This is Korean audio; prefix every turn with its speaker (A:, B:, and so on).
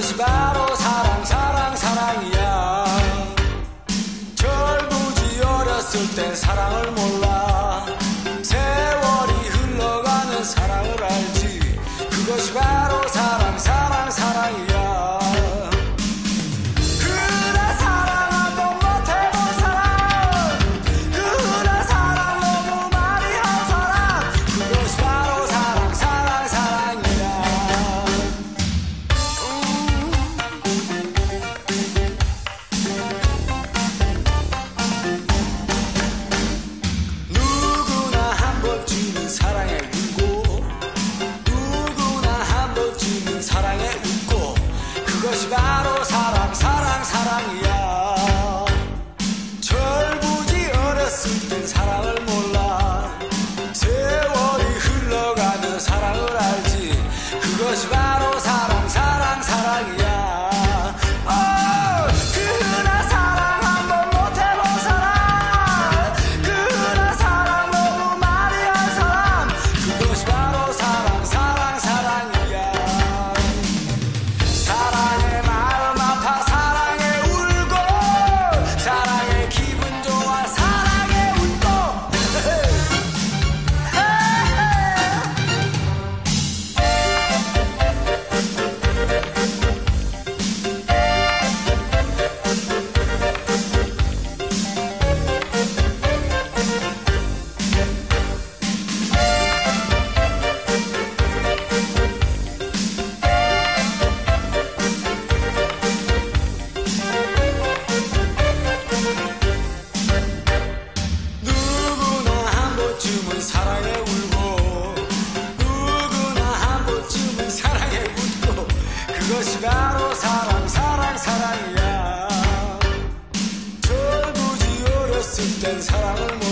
A: 그것이 바로 사랑 사랑 사랑이야. 절부지 어렸을 땐 사랑을 몰라. 세월이 흘러가는 사랑을 알지. 그것이 바로 이젠 사랑을 못 뭐